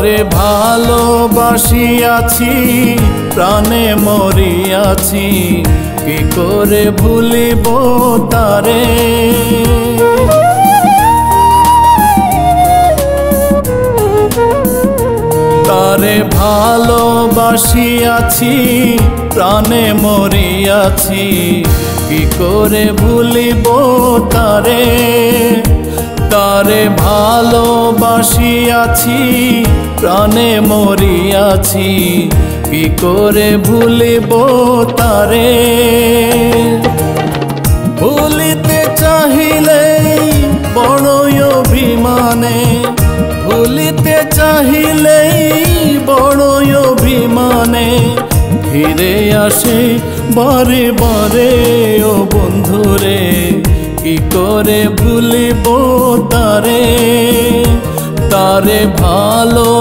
ভালোবাসিয়াছি, প্রাণে মরিয়াছি, কি করে ভুলিব তারে? তারে ভালোবাসিয়াছি, প্রাণে মরিয়াছি, কি করে ভুলিব তারে? তারে ভালোবাসিয়াছি, প্রাণে মরিয়াছি, কি করে ভুলিব তারে? ভুলিতে চাহিলে বড়ই অভিমানে, ভুলিতে চাহিলেই বড়ই অভিমানে, ফিরে আসে বারে বারে, ও বন্ধুরে। কি করে ভুলিব তারে? তারে ভালোবাসিয়াছি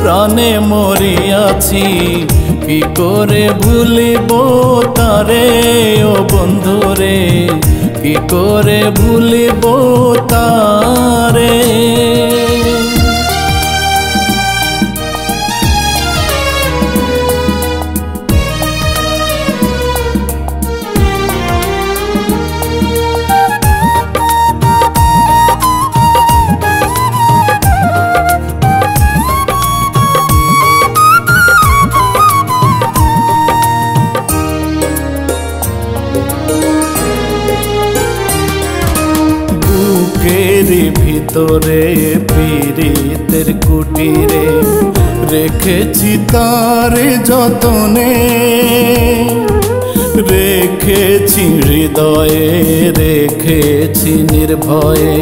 প্রাণে মরিয়াছি কি করে ভুলিব তারে? ও বন্ধুরে, কি করে ভুলিব তারে? বুকের ভিতরে পীড়িতের কুটিরে রেখেছি তার যতনে। রেখেছি হৃদয়ে, রেখেছি নির্ভয়ে,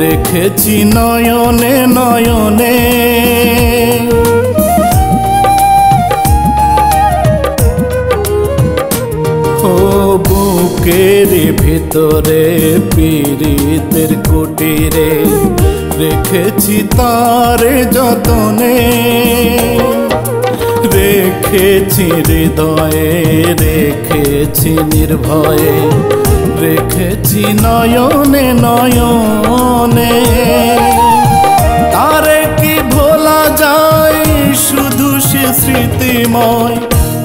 রেখেছি নয়নে নয়নে। বুকের ভিতরে কুটিরে রেখেছি তার যতনে। রেখেছি হৃদয়ে, রেখেছি নির্ভয়ে। রেখেছি নয়নে নয়নে। তারে কি ভোলা যায় শুধু সে স্মৃতিময়?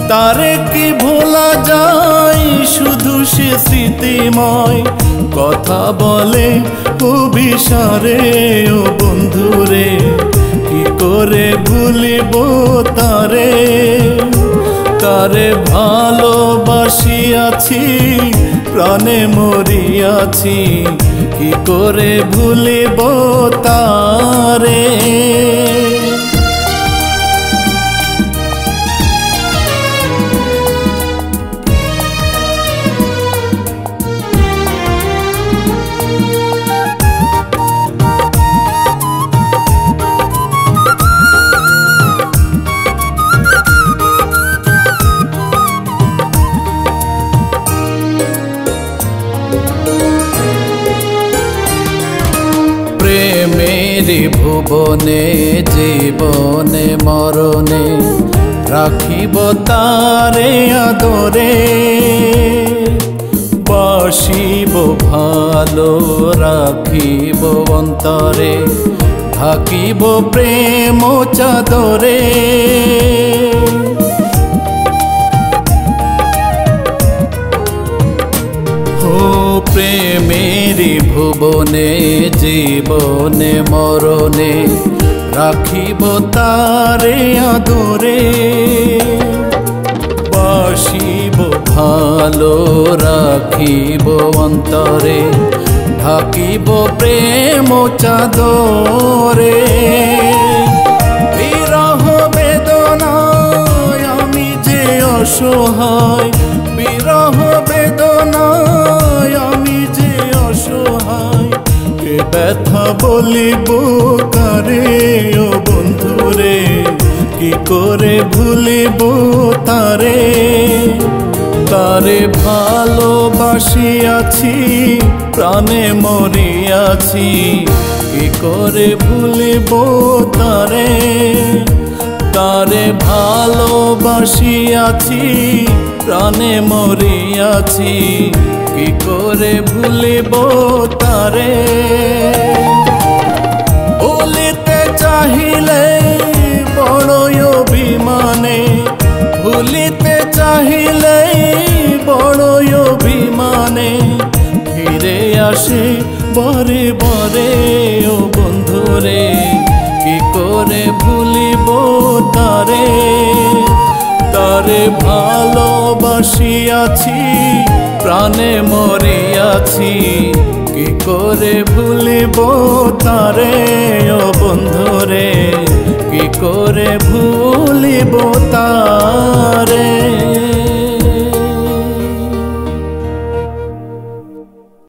তারে কি ভোলা সে স্মৃতিময় কথা বলে অভিসারে ও বন্ধুরে, কি করে ভুলিব তারে? তারে ভালোবাসিয়াছি প্রাণে মরিয়াছি, কি করে ভুলিব তারে? ভুবনে জীবনে মরণে রাখিব তারে আদরে। বাসিব ভালো রাখিব অন্তরে থাকিব প্রেম চাদরে। প্রেমেরি ভুবনে জীবনে মরণে রাখিব তারে আদরে। বাসিব ভালো, রাখিব অন্তরে, ঢাকিব প্রেম চাদরে। বিরহ বেদনায় আমি যে অসহায় ব্যথা বলিব কারে? ও বন্ধুরে কি করে ভুলিব তারে? তারে ভালোবাসিয়াছি প্রাণে মরিয়াছি কি করে ভুলিব তারে? তারে ভালোবাসিয়াছি প্রাণে মরিয়াছি কি করে ভুলিব তারে। বলিতে চাহিলে বড়ই অভিমানে। ভুলিতে চাহিলে বড়ই অভিমানে। ফিরে আসে বরে বরে, ও বন্ধুরে কি করে ভুলিব তারে? তারে ভালোবাসিয়াছি প্রাণে মরিয়াছি কি করে ভুলিব তারে?